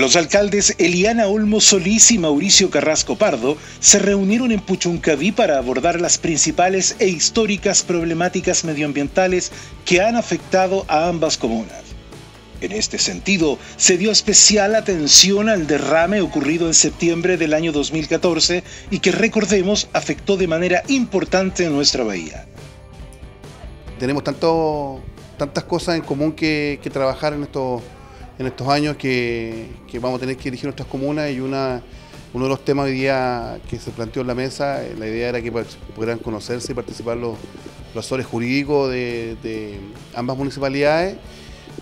Los alcaldes Eliana Olmo Solís y Mauricio Carrasco Pardo se reunieron en Puchuncaví para abordar las principales e históricas problemáticas medioambientales que han afectado a ambas comunas. En este sentido, se dio especial atención al derrame ocurrido en septiembre del año 2014 y que recordemos afectó de manera importante nuestra bahía. Tenemos tantas cosas en común que, que trabajar en estos en estos años que, vamos a tener que dirigir nuestras comunas y una, uno de los temas hoy día que se planteó en la mesa, eh, la idea era que pudieran conocerse y participar los, los asesores jurídicos de, ambas municipalidades.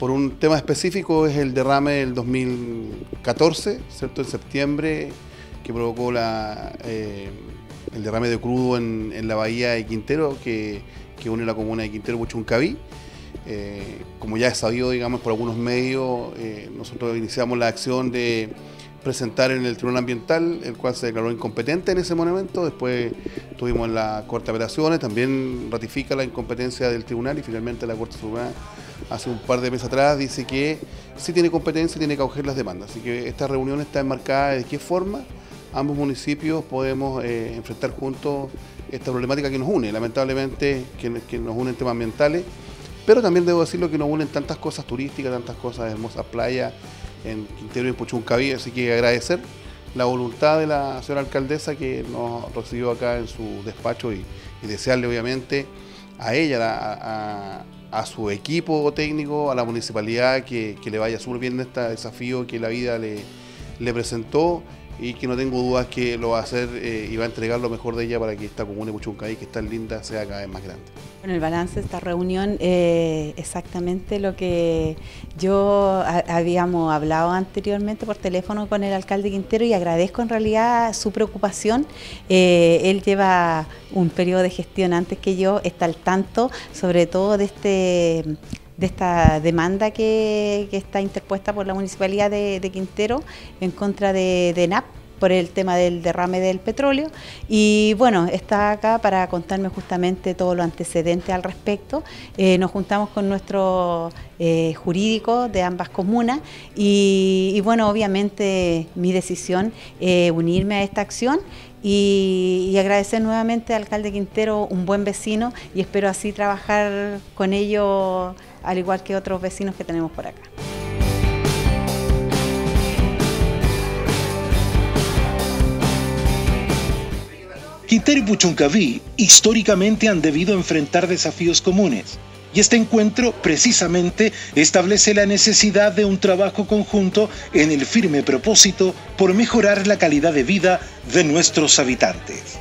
Por un tema específico es el derrame del 2014, ¿cierto? En septiembre, que provocó la, eh, el derrame de crudo en, la bahía de Quintero, que, une la comuna de Quintero Puchuncaví. Eh, como ya es sabido, digamos, por algunos medios, eh, nosotros iniciamos la acción de presentar en el Tribunal Ambiental, el cual se declaró incompetente en ese momento. Después tuvimos la Corte de Apelaciones, también ratifica la incompetencia del tribunal y finalmente la Corte Suprema hace un par de meses atrás dice que sí tiene competencia tiene que acoger las demandas. Así que esta reunión está enmarcada de qué forma ambos municipios podemos eh, enfrentar juntos esta problemática que nos une, lamentablemente que, que nos une en temas ambientales pero también debo decirlo que nos unen tantas cosas turísticas, tantas cosas hermosas playas en Quintero y en Puchuncaví, así que agradecer la voluntad de la señora alcaldesa que nos recibió acá en su despacho y, desearle obviamente a ella, a, su equipo técnico, a la municipalidad que, le vaya súper bien en este desafío que la vida le, le presentó y que no tengo dudas que lo va a hacer eh, y va a entregar lo mejor de ella para que esta comuna de Puchuncaví, que está linda, sea cada vez más grande. Bueno, el balance de esta reunión es exactamente lo que yo habíamos hablado anteriormente por teléfono con el alcalde Quintero y agradezco en realidad su preocupación. Eh, él lleva un periodo de gestión antes que yo, está al tanto sobre todo de este de esta demanda que, está interpuesta por la Municipalidad de, Quintero en contra de NAP por el tema del derrame del petróleo y bueno, está acá para contarme justamente todo lo antecedente al respecto. Eh, nos juntamos con nuestro eh, jurídico de ambas comunas y, bueno, obviamente mi decisión es unirme a esta acción y, agradecer nuevamente al alcalde Quintero, un buen vecino y espero así trabajar con ellos al igual que otros vecinos que tenemos por acá. Quintero y Puchuncaví históricamente han debido enfrentar desafíos comunes. Y este encuentro precisamente establece la necesidad de un trabajo conjunto en el firme propósito por mejorar la calidad de vida de nuestros habitantes.